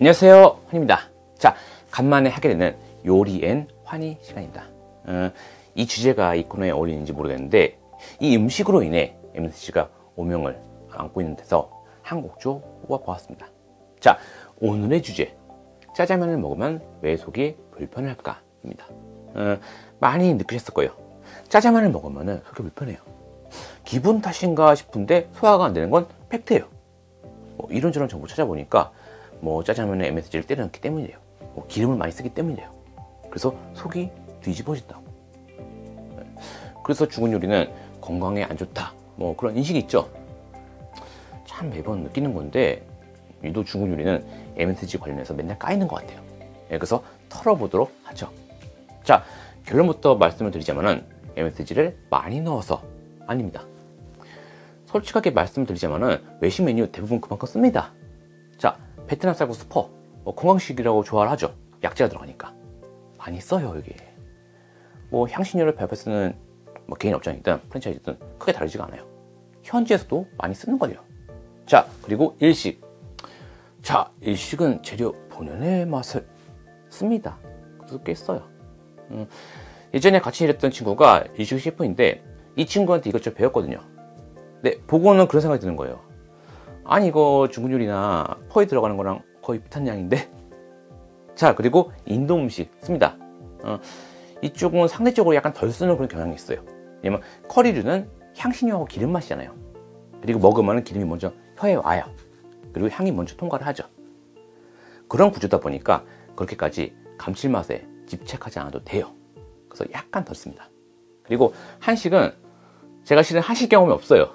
안녕하세요 화니입니다. 자 간만에 하게 되는 요리 앤 환희 시간입니다. 어, 이 주제가 이 코너에 어울리는지 모르겠는데 이 음식으로 인해 MSG가 오명을 안고 있는 데서 한 곡조 뽑아보았습니다. 자 오늘의 주제. 짜장면을 먹으면 왜 속이 불편할까 입니다. 어, 많이 느끼셨을 거예요. 짜장면을 먹으면 속이 불편해요. 기분 탓인가 싶은데 소화가 안 되는 건 팩트예요. 뭐 이런저런 정보 찾아보니까 뭐 짜장면에 MSG를 때려 넣기 때문이에요. 뭐 기름을 많이 쓰기 때문이에요. 그래서 속이 뒤집어진다고. 네. 그래서 죽은 요리는 건강에 안 좋다. 뭐 그런 인식이 있죠. 참 매번 느끼는 건데 유독 죽은 요리는 MSG 관련해서 맨날 까이는 것 같아요. 네, 그래서 털어보도록 하죠. 자 결론부터 말씀을 드리자면은 MSG를 많이 넣어서 아닙니다. 솔직하게 말씀드리자면은 외식 메뉴 대부분 그만큼 씁니다. 자, 베트남 쌀국수 퍼, 뭐 건강식이라고 좋아를 하죠. 약재가 들어가니까. 많이 써요, 이게. 뭐 향신료를 배합해 쓰는 뭐 개인 업장이든 프랜차이즈든 크게 다르지가 않아요. 현지에서도 많이 쓰는 거예요. 자, 그리고 일식. 자, 일식은 재료 본연의 맛을 씁니다. 그것도 꽤 써요. 음, 예전에 같이 일했던 친구가 일식 셰프인데 이 친구한테 이것저것 배웠거든요. 네, 보고는 그런 생각이 드는 거예요. 아니 이거 요리나 퍼에 들어가는 거랑 거의 비슷한 양인데? 자 그리고 인도 음식 씁니다. 어, 이쪽은 상대적으로 약간 덜 쓰는 그런 경향이 있어요. 왜냐면 커리류는 향신료하고 기름 맛이잖아요. 그리고 먹으면 기름이 먼저 혀에 와요. 그리고 향이 먼저 통과를 하죠. 그런 구조다 보니까 그렇게까지 감칠맛에 집착하지 않아도 돼요. 그래서 약간 덜 씁니다. 그리고 한식은 제가 실은 한식 경험이 없어요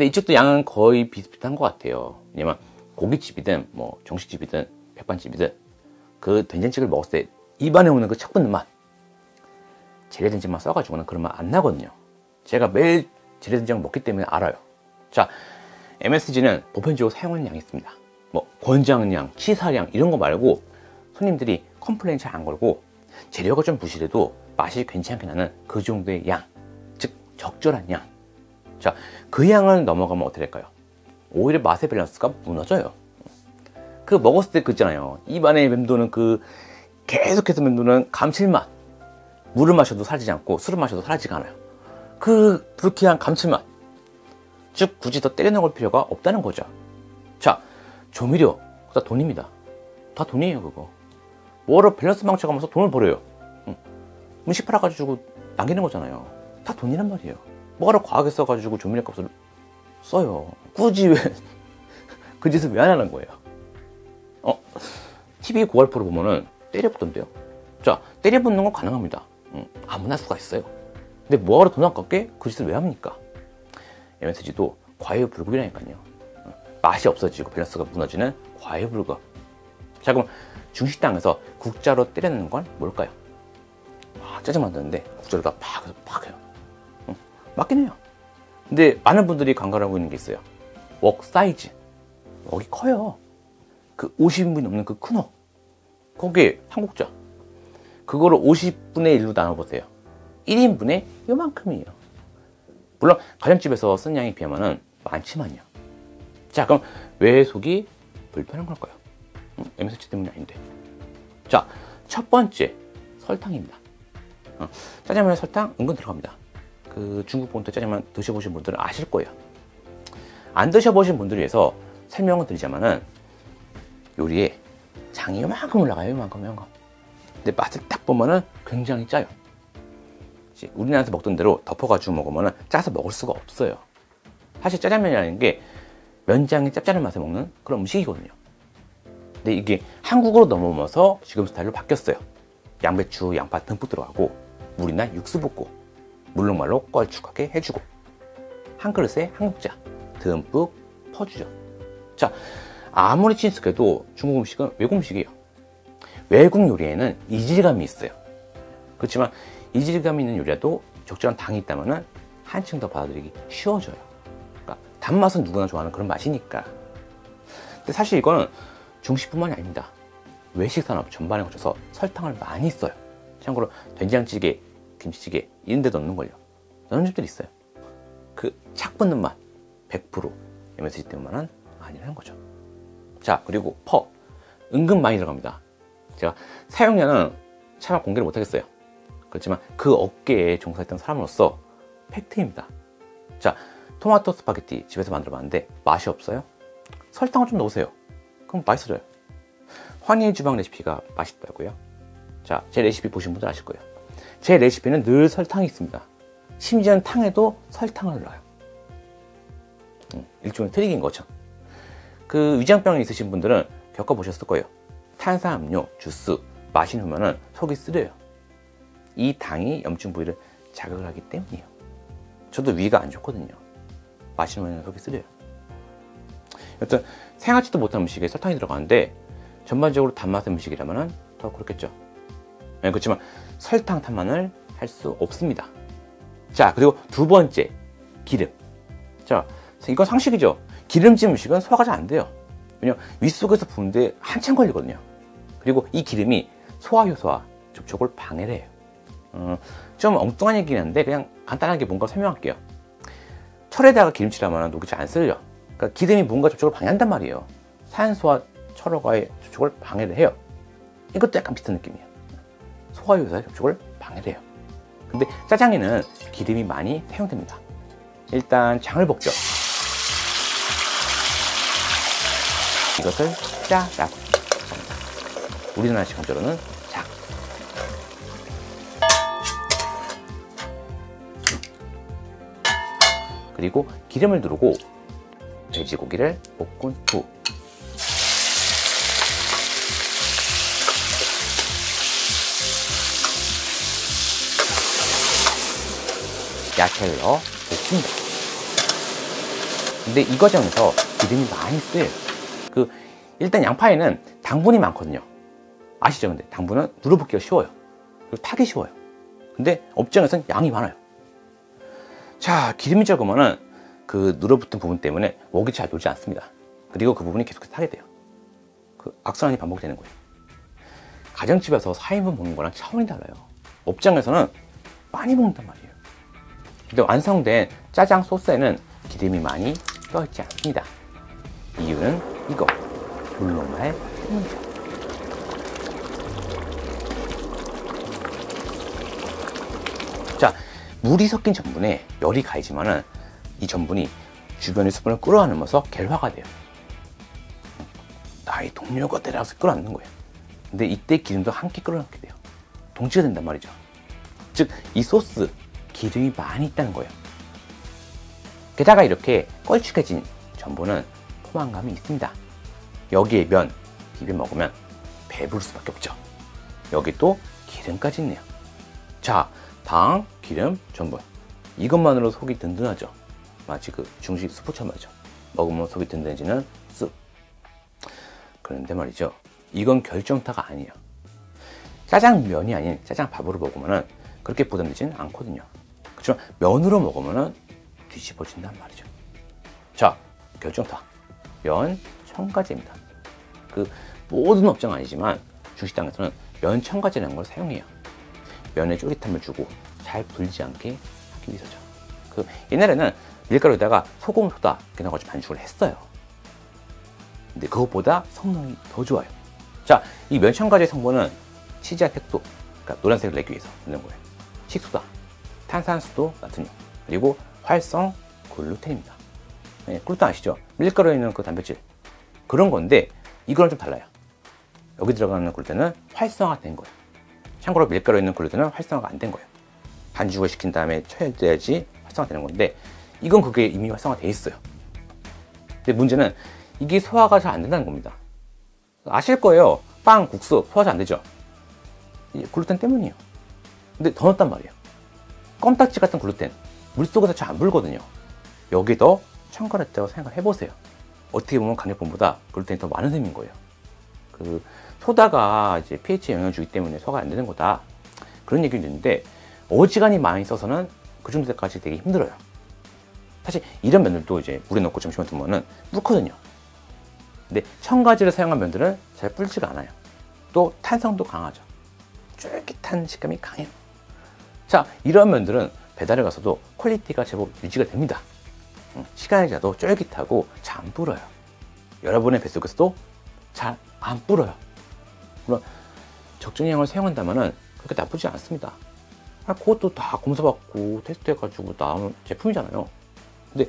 근데 이쪽도 양은 거의 비슷비슷한 것 같아요. 왜냐면 고깃집이든 뭐 정식집이든 백반집이든 그 된장찌개를 먹었을 때 입안에 오는 그척 붙는 맛 재래된장만 써가지고는 그런 맛 안 나거든요. 제가 매일 재래된장 먹기 때문에 알아요. 자, MSG는 보편적으로 사용하는 양이 있습니다. 뭐 권장량, 치사량 이런 거 말고 손님들이 complain 잘 안 걸고 재료가 좀 부실해도 맛이 괜찮게 나는 그 정도의 양, 즉 적절한 양 자, 그 양을 넘어가면 어떻게 될까요? 오히려 맛의 밸런스가 무너져요. 그 먹었을 때 그 있잖아요. 입안에 맴도는 그 계속해서 맴도는 감칠맛. 물을 마셔도 사라지지 않고 술을 마셔도 사라지가 않아요. 그 불쾌한 감칠맛. 즉 굳이 더 때려 넣을 필요가 없다는 거죠. 자, 조미료. 다 돈입니다. 다 돈이에요, 그거. 뭐로 밸런스 망쳐가면서 돈을 벌어요. 응. 음식 팔아가지고 남기는 거잖아요. 다 돈이란 말이에요. 뭐하러 과하게 써가지고 조미료 값을 써요. 굳이 왜, 그 짓을 왜 안 하는 거예요? 어, TV 고갈포를 보면은 때려붙던데요. 자, 때려붙는 건 가능합니다. 음, 아무나 수가 있어요. 근데 뭐하러 돈 아깝게 그 짓을 왜 합니까? MSG도 과유불급이라니까요. 어, 맛이 없어지고 밸런스가 무너지는 과유불급. 자, 그럼 중식당에서 국자로 때려내는 건 뭘까요? 아, 짜증 만드는데 국자를 팍, 팍 해요. 맞긴 해요. 근데 많은 분들이 간과하고 있는 게 있어요. 웍 사이즈. 웍이 커요. 그 50인분이 넘는 그 큰 웍. 거기에 한국자. 그거를 50분의 1로 나눠보세요. 1인분에 요만큼이에요. 물론 가정집에서 쓴 양에 비하면 많지만요. 자 그럼 왜 속이 불편한 걸까요? 음, MSG 때문이 아닌데. 자, 첫 번째 설탕입니다. 어, 짜장면에 설탕 은근 들어갑니다. 그 중국 본토 짜장면 드셔보신 분들은 아실 거예요. 안 드셔보신 분들 위해서 설명을 드리자면은 요리에 장이 요만큼 올라가요. 요만큼, 요만큼. 근데 맛을 딱 보면은 굉장히 짜요. 우리나라에서 먹던 대로 덮어가지고 먹으면 짜서 먹을 수가 없어요. 사실 짜장면이라는 게 면장이 짭짤한 맛에 먹는 그런 음식이거든요. 근데 이게 한국으로 넘어오면서 지금 스타일로 바뀌었어요. 양배추, 양파 듬뿍 들어가고 물이나 육수 붓고 물렁말로 껄쭉하게 해주고 한 그릇에 한 국자 듬뿍 퍼주죠. 자, 아무리 친숙해도 중국 음식은 외국 음식이에요. 외국 요리에는 이질감이 있어요. 그렇지만 이질감이 있는 요리라도 적절한 당이 있다면 한층 더 받아들이기 쉬워져요. 그러니까 단맛은 누구나 좋아하는 그런 맛이니까. 근데 사실 이거는 중식뿐만이 아닙니다. 외식 산업 전반에 걸쳐서 설탕을 많이 써요. 참고로 된장찌개, 김치찌개 이런 데도 넣는 걸요. 넣는 집들이 있어요. 그 착 붙는 맛 100% MSG 때문만은 아니라는 거죠. 자 그리고 퍼 은근 많이 들어갑니다. 제가 사용량은 차마 공개를 못하겠어요. 그렇지만 그 업계에 종사했던 사람으로서 팩트입니다. 자, 토마토 스파게티 집에서 만들어 봤는데 맛이 없어요? 설탕을 좀 넣으세요. 그럼 맛있어져요. 환희 주방 레시피가 맛있다고요? 자, 제 레시피 보신 분들 아실 거예요. 제 레시피는 늘 설탕이 있습니다. 심지어는 탕에도 설탕을 넣어요. 음, 일종의 트릭인 거죠. 그 위장병이 있으신 분들은 겪어보셨을 거예요. 탄산음료, 주스 마시면은 속이 쓰려요. 이 당이 염증 부위를 자극을 하기 때문이에요. 저도 위가 안 좋거든요. 마시면 속이 쓰려요. 여튼 생각지도 못한 음식에 설탕이 들어가는데 전반적으로 단맛 음식이라면 더 그렇겠죠. 네, 그렇지만 설탕 탐만을 할 수 없습니다. 자, 그리고 두 번째, 기름. 자, 이건 상식이죠. 기름진 음식은 소화가 잘 안 돼요. 왜냐면 윗속에서 부는데 한참 걸리거든요. 그리고 이 기름이 소화 효소와 접촉을 방해를 해요. 어, 좀 엉뚱한 얘기긴 한데 그냥 간단하게 뭔가 설명할게요. 철에다가 기름칠 하면 녹이 잘 안 쓸려. 그러니까 기름이 뭔가 접촉을 방해한단 말이에요. 산소와 철과의 접촉을 방해를 해요. 이것도 약간 비슷한 느낌이에요. 소화 효소의 접촉을 방해를 해요. 근데 짜장에는 기름이 많이 사용됩니다. 일단 장을 볶죠. 이것을 짜라고 우리나라식 한자로는 작. 그리고 기름을 두르고 돼지고기를 볶은 후 야채를 넣어 볶습니다. 근데 이 과정에서 기름이 많이 쓰여요. 그 일단 양파에는 당분이 많거든요. 아시죠? 근데 당분은 누르붓기가 쉬워요. 그리고 타기 쉬워요. 근데 업장에서는 양이 많아요. 자, 기름이 적으면은 그 눌어붙은 부분 때문에 목이 잘 돌지 않습니다. 그리고 그 부분이 계속해서 타게 돼요. 그 악순환이 반복되는 거예요. 가정집에서 4인분 먹는 거랑 차원이 달라요. 업장에서는 많이 먹는단 말이에요. 근데 완성된 짜장 소스에는 기름이 많이 떠있지 않습니다. 이유는 이거, 물놀말 때문이죠. 자, 물이 섞인 전분에 열이 가해지만은 이 전분이 주변의 수분을 끌어안으면서 갤화가 돼요. 나의 동료가 내려와서 끌어안는 거예요. 근데 이때 기름도 함께 끌어안게 돼요. 동치가 된단 말이죠. 즉, 이 소스, 기름이 많이 있다는 거예요. 게다가 이렇게 껄쭉해진 전분은 포만감이 있습니다. 여기에 면 비벼 먹으면 배부를 수밖에 없죠. 여기 또 기름까지 있네요. 자, 당, 기름, 전분. 이것만으로 속이 든든하죠. 마치 그 중식 스포츠 말이죠. 먹으면 속이 든든해지는 쑥. 그런데 말이죠. 이건 결정타가 아니에요. 짜장면이 아닌 짜장밥으로 먹으면 그렇게 부담되지는 않거든요. 그렇지만 면으로 먹으면 뒤집어진단 말이죠. 자, 결정타. 면 첨가제입니다. 그 모든 업종 아니지만 중식당에서는 면 첨가제라는 걸 사용해요. 면에 쫄깃함을 주고 잘 불지 않게 하기 위해서죠. 그 옛날에는 밀가루에다가 소금, 소다 이렇게 넣어가지고 반죽을 했어요. 근데 그것보다 성능이 더 좋아요. 자, 이 면 첨가제 성분은 치즈와 색소, 그러니까 노란색을 내기 위해서 넣는 거예요. 식소다, 탄산수도 나트륨, 그리고 활성 글루텐입니다. 네, 글루텐 아시죠? 밀가루에 있는 그 단백질. 그런 건데 이거랑 좀 달라요. 여기 들어가는 글루텐은 활성화된 거예요. 참고로 밀가루에 있는 글루텐은 활성화가 안 된 거예요. 반죽을 시킨 다음에 쳐야지 활성화되는 건데 이건 그게 이미 활성화돼 있어요. 근데 문제는 이게 소화가 잘 안 된다는 겁니다. 아실 거예요. 빵, 국수 소화 잘 안 되죠. 글루텐 때문이에요. 근데 더 넣었단 말이에요. 껌딱지 같은 글루텐 물속에서 잘 안 불거든요. 여기 더 첨가를 했다고 생각을 해보세요. 어떻게 보면 간역분보다 글루텐이 더 많은 셈인 거예요. 그 소다가 이제 pH에 영향을 주기 때문에 소화가 안 되는 거다. 그런 얘기를 듣는데 어지간히 많이 써서는 그 정도까지 되게 힘들어요. 사실 이런 면들도 이제 물에 넣고 잠시만 두면은 불거든요. 근데 첨가제를 사용한 면들은 잘 불지가 않아요. 또 탄성도 강하죠. 쫄깃한 식감이 강해요. 자, 이런 면들은 배달에 가서도 quality가 제법 유지가 됩니다. 시간이 지나도 쫄깃하고 잘 안 불어요. 여러분의 뱃속에서도 잘 안 불어요. 물론 적정량을 사용한다면 그렇게 나쁘지 않습니다. 아, 그것도 다 검사받고 테스트해가지고 나온 제품이잖아요. 근데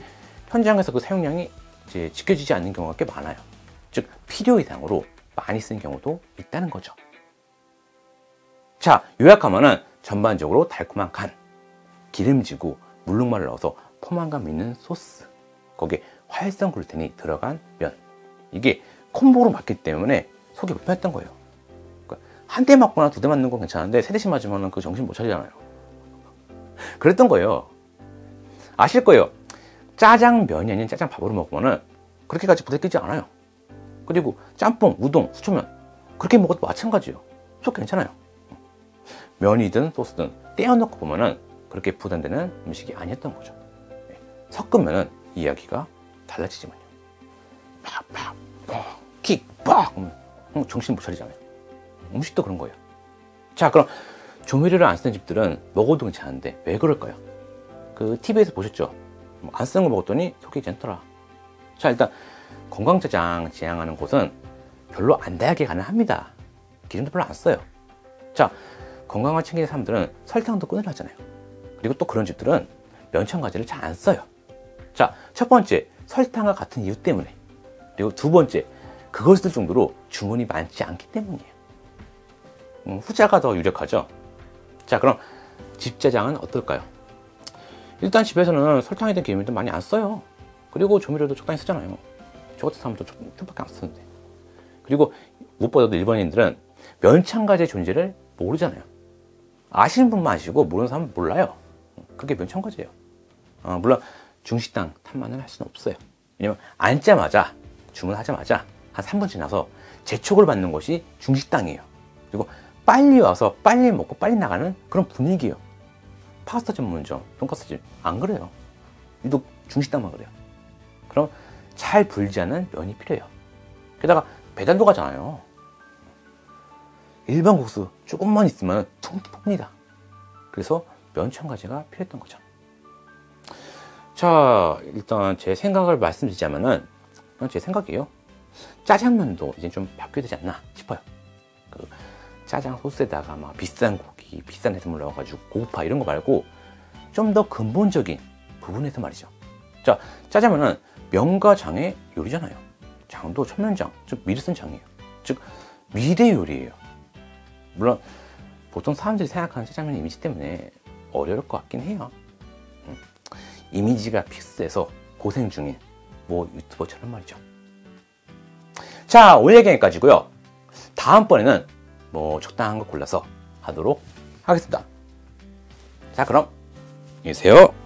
현장에서 그 사용량이 이제 지켜지지 않는 경우가 꽤 많아요. 즉 필요 이상으로 많이 쓴 경우도 있다는 거죠. 자, 요약하면은 전반적으로 달콤한 간, 기름지고 물룩말을 넣어서 포만감 있는 소스, 거기에 활성 글루텐이 들어간 면. 이게 콤보로 맞기 때문에 속이 불편했던 거예요. 그러니까 한 대 맞거나 두 대 맞는 건 괜찮은데 세 대씩 맞으면 그 정신 못 차리잖아요. 그랬던 거예요. 아실 거예요. 짜장면이 아닌 짜장밥으로 먹으면 그렇게까지 부대 끼지 않아요. 그리고 짬뽕, 우동, 수초면 그렇게 먹어도 마찬가지예요. 속 괜찮아요. 면이든 소스든 떼어놓고 보면은 그렇게 부담되는 음식이 아니었던 거죠. 네. 섞으면은 이야기가 달라지지만요. 팍팍, 킥, 팍! 정신 못 차리잖아요. 음식도 그런 거예요. 자, 그럼 조미료를 안 쓰는 집들은 먹어도 괜찮은데 왜 그럴까요? 그 TV에서 보셨죠? 뭐안 쓰는 거 먹었더니 속이 괜찮더라. 자, 일단 건강짜장 지향하는 곳은 별로 안 달게 가능합니다. 기름도 별로 안 써요. 자, 건강을 챙기는 사람들은 설탕도 끊으려 하잖아요. 그리고 또 그런 집들은 면천가지를 잘 안 써요. 자, 첫 번째, 설탕과 같은 이유 때문에. 그리고 두 번째, 그걸 쓸 정도로 주문이 많지 않기 때문이에요. 음, 후자가 더 유력하죠. 자, 그럼 집짜장은 어떨까요? 일단 집에서는 설탕이든 기름이든 많이 안 써요. 그리고 조미료도 적당히 쓰잖아요. 저 같은 사람도 틈밖에 안 쓰는데. 그리고 무엇보다도 일본인들은 면창가지의 존재를 모르잖아요. 아시는 분만 아시고 모르는 사람은 몰라요. 그게 면창가지예요. 어, 물론 중식당 탐만을 할 수는 없어요. 왜냐면 앉자마자 주문하자마자 한 3분 지나서 재촉을 받는 것이 중식당이에요. 그리고 빨리 와서 빨리 먹고 빨리 나가는 그런 분위기예요. 파스타 전문점, 돈까스집 안 그래요. 유독 중식당만 그래요. 그럼 잘 불지 않은 면이 필요해요. 게다가 배달도 가잖아요. 일반 국수 조금만 있으면 퉁퉁 풉니다. 그래서 면천가지가 필요했던 거죠. 자, 일단 제 생각을 말씀드리자면은, 제 생각이에요. 짜장면도 이제 좀 바뀌어야 되지 않나 싶어요. 그 짜장 소스에다가 막 비싼 고기, 비싼 해산물 넣어가지고 고파 이런 거 말고 좀 더 근본적인 부분에서 말이죠. 자, 짜장면은 명과 장의 요리잖아요. 장도 천면장, 즉 미를 쓴 장이에요. 즉 미래 요리예요. 물론 보통 사람들이 생각하는 짜장면 이미지 때문에 어려울 것 같긴 해요. 음, 이미지가 픽스돼서 고생 중인 뭐 유튜버처럼 말이죠. 자, 오늘 얘기 여기까지고요. 다음번에는 뭐 적당한 거 골라서 하도록 하겠습니다. 자, 그럼 안녕히 계세요.